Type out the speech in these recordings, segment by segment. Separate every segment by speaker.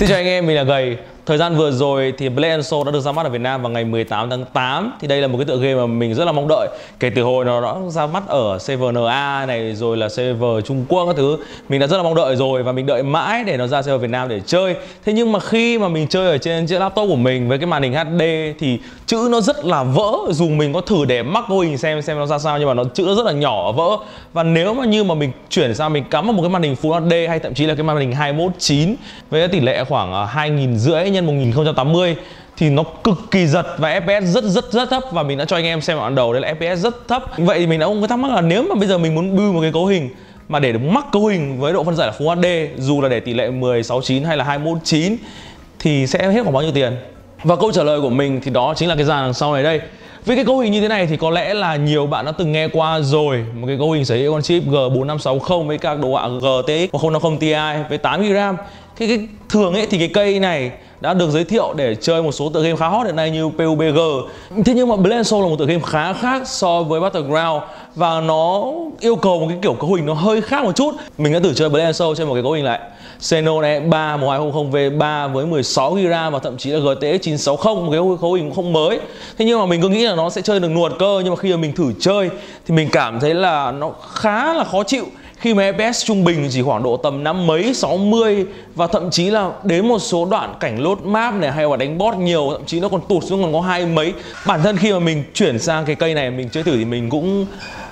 Speaker 1: Xin chào anh em, mình là Gầy. Thời gian vừa rồi thì Blade Soul đã được ra mắt ở Việt Nam vào ngày 18 tháng 8 Thì đây là một cái tựa game mà mình rất là mong đợi. Kể từ hồi nó đã ra mắt ở server NA này rồi là server Trung Quốc các thứ Mình đã rất là mong đợi rồi và mình đợi mãi để nó ra server Việt Nam để chơi. Thế nhưng mà khi mà mình chơi ở trên chiếc laptop của mình với cái màn hình HD thì chữ nó rất là vỡ. Dù mình có thử để mắc hình xem xem nó ra sao nhưng mà nó chữ nó rất là nhỏ vỡ. Và nếu mà như mà mình chuyển sang mình cắm vào một cái màn hình Full HD hay thậm chí là cái màn hình 219 với tỷ lệ khoảng 2.500 à, nhân 1080 thì nó cực kỳ giật và FPS rất rất rất thấp. Và mình đã cho anh em xem ở đầu đấy là FPS rất thấp. Vậy thì mình đã không có thắc mắc là nếu mà bây giờ mình muốn build một cái cấu hình mà để được mắc cấu hình với độ phân giải là Full HD dù là để tỷ lệ 1069 hay là 219 thì sẽ hết khoảng bao nhiêu tiền? Và câu trả lời của mình thì đó chính là cái dàn đằng sau này đây. Với cái cấu hình như thế này thì có lẽ là nhiều bạn đã từng nghe qua rồi. Một cái cấu hình sở hữu con chip G4560 với các đồ họa GTX 1050 Ti với 8GB cái, cái thường ấy thì cái cây này đã được giới thiệu để chơi một số tựa game khá hot hiện nay như PUBG Thế nhưng mà Blend Soul là một tựa game khá khác so với Battleground và nó yêu cầu một cái kiểu cấu hình nó hơi khác một chút. Mình đã thử chơi Blend Soul trên một cái cấu hình lại. Xenon E3 1200V3 với 16GB RAM và thậm chí là GTX 960 một cái cấu hình cũng không mới. Thế nhưng mà mình cứ nghĩ là nó sẽ chơi được nuột cơ nhưng mà khi mà mình thử chơi thì mình cảm thấy là nó khá là khó chịu khi mà FPS trung bình chỉ khoảng độ tầm năm mấy 60 và thậm chí là đến một số đoạn cảnh lốt map này hay là đánh boss nhiều, thậm chí nó còn tụt xuống còn có hai mấy. Bản thân khi mà mình chuyển sang cái cây này, mình chơi thử thì mình cũng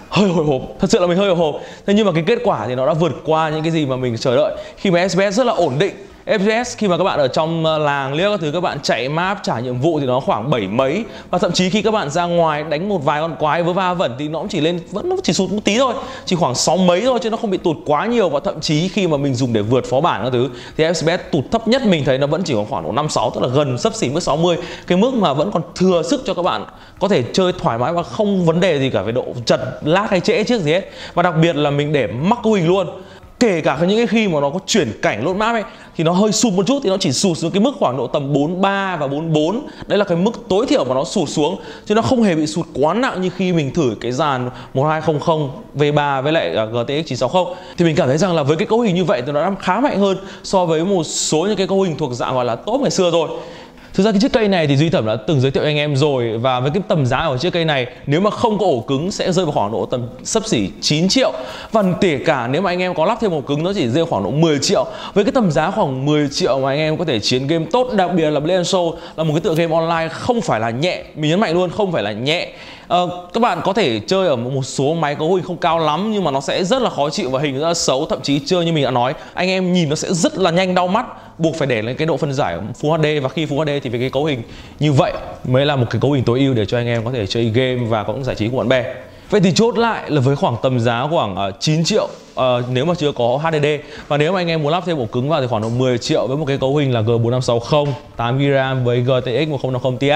Speaker 1: hơi hồi hộp, thật sự là mình hơi hồi hộp. Thế nhưng mà cái kết quả thì nó đã vượt qua những cái gì mà mình chờ đợi. Khi mà FPS rất là ổn định FPS khi mà các bạn ở trong ờ, làng liếc các thứ các bạn chạy map, trả nhiệm vụ thì nó khoảng bảy mấy. Và thậm chí khi các bạn ra ngoài đánh một vài con quái với va vẩn thì nó cũng chỉ lên, vẫn nó chỉ sụt một tí thôi. Chỉ khoảng sáu mấy thôi chứ nó không bị tụt quá nhiều. Và thậm chí khi mà mình dùng để vượt phó bản các thứ thì FPS tụt thấp nhất mình thấy nó vẫn chỉ có khoảng độ năm, sáu, tức là gần sấp xỉ mức 60 cái mức mà vẫn còn thừa sức cho các bạn có thể chơi thoải mái và không vấn đề gì cả về độ chật lát hay trễ trước gì hết. Và đặc biệt là mình để mắc hình luôn kể cả những cái khi mà nó có chuyển cảnh lốt map ấy, thì nó hơi sụt một chút, thì nó chỉ sụt xuống cái mức khoảng độ tầm 43 và 44 đấy là cái mức tối thiểu mà nó sụt xuống, chứ nó không hề bị sụt quá nặng như khi mình thử cái dàn 1200 V3 với lại à, GTX 960 thì mình cảm thấy rằng là với cái cấu hình như vậy thì nó đang khá mạnh hơn so với một số những cái cấu hình thuộc dạng gọi là top ngày xưa rồi Thực ra cái chiếc cây này thì Duy Thẩm đã từng giới thiệu anh em rồi Và với cái tầm giá của chiếc cây này, Nếu mà không có ổ cứng sẽ rơi vào khoảng độ tầm sấp xỉ 9 triệu. Và kể cả nếu mà anh em có lắp thêm ổ cứng nó chỉ rơi khoảng độ 10 triệu. Với cái tầm giá khoảng 10 triệu mà anh em có thể chiến game tốt, Đặc biệt là Blade Show là một cái tựa game online không phải là nhẹ. Mình nhấn mạnh luôn, không phải là nhẹ uh, các bạn có thể chơi ở một số máy có hình không cao lắm nhưng mà nó sẽ rất là khó chịu và hình rất là xấu. Thậm chí chơi như mình đã nói anh em nhìn nó sẽ rất là nhanh đau mắt. Buộc phải để lên cái độ phân giải Full HD và khi Full HD thì với cái cấu hình như vậy mới là một cái cấu hình tối ưu để cho anh em có thể chơi game và cũng giải trí của bạn bè. Vậy thì chốt lại là với khoảng tầm giá khoảng ờ, 9 triệu uh, nếu mà chưa có HDD và nếu mà anh em muốn lắp thêm ổ cứng vào thì khoảng độ 10 triệu với một cái cấu hình là G4560 8GB RAM với GTX 1050 Ti.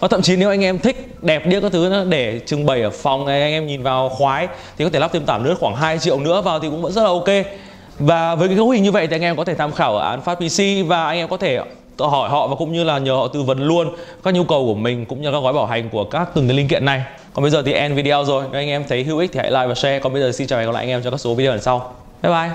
Speaker 1: Và thậm chí nếu anh em thích đẹp điếc các thứ nữa để trưng bày ở phòng anh em nhìn vào khoái thì có thể lắp thêm tạm nước khoảng 2 triệu nữa vào thì cũng vẫn rất là ok. Và với cái cấu hình như vậy thì anh em có thể tham khảo ở án phát PC và anh em có thể hỏi họ và cũng như là nhờ họ tư vấn luôn các nhu cầu của mình cũng như các gói bảo hành của các từng cái linh kiện này. Còn bây giờ thì end video rồi. Nếu anh em thấy hữu ích thì hãy like và share. Còn bây giờ xin chào và hẹn gặp lại anh em trong các số video lần sau. Bye bye.